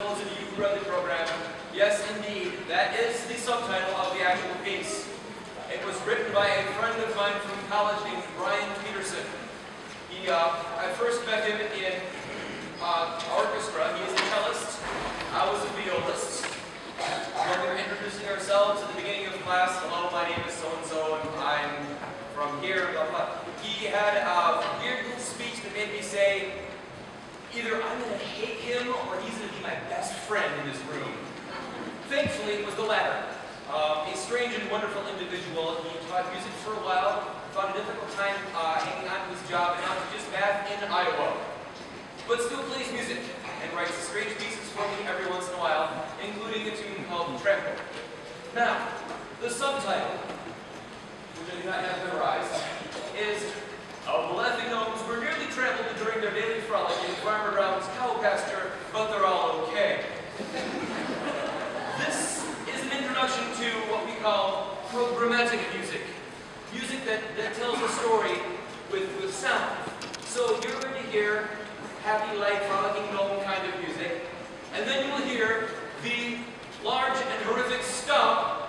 Of you program, yes, indeed, that is the subtitle of the actual piece. It was written by a friend of mine from college named Brian Peterson. He, uh, I first met him in uh, orchestra. He is a cellist. I was a violist. When we were introducing ourselves at the beginning of class, hello, my name is so-and-so, and I'm from here, blah, blah. He had a weird little speech that made me say, either I'm going to hate him or he's going to be my best friend in this room. Thankfully, it was the latter. Uh, a strange and wonderful individual. He taught music for a while, found a difficult time uh, hanging on to his job, and now he's just back in Iowa. But still plays music and writes strange pieces for me every once in a while, including a tune called Trample. Now, the subtitle, happy, light, frolicking gnome kind of music, and then you'll hear the large and horrific stump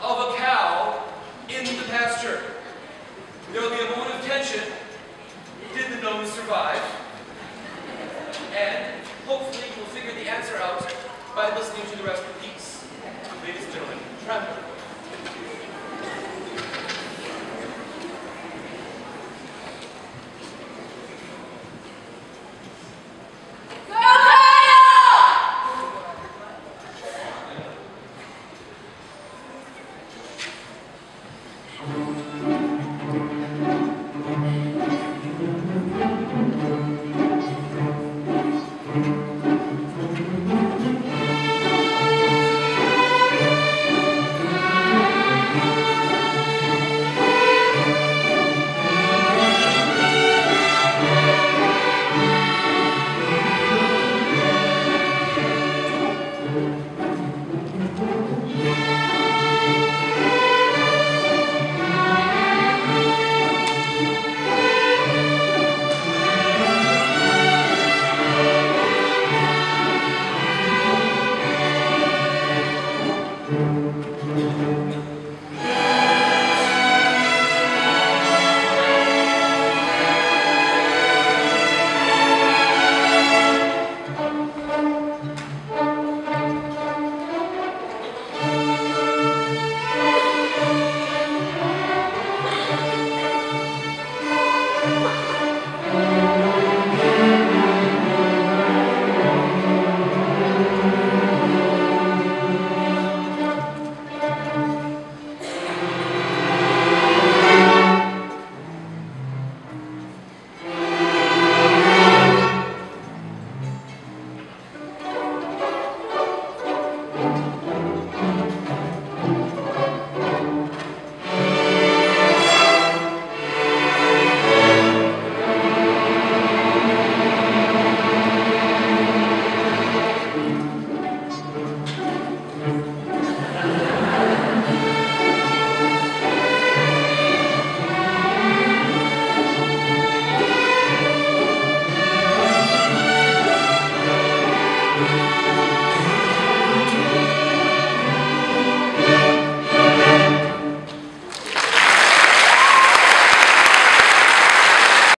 of a cow in the pasture. There will be a moment of tension. Did the gnome survive? And hopefully you'll figure the answer out by listening to the rest of the piece. Ladies and gentlemen, Trample.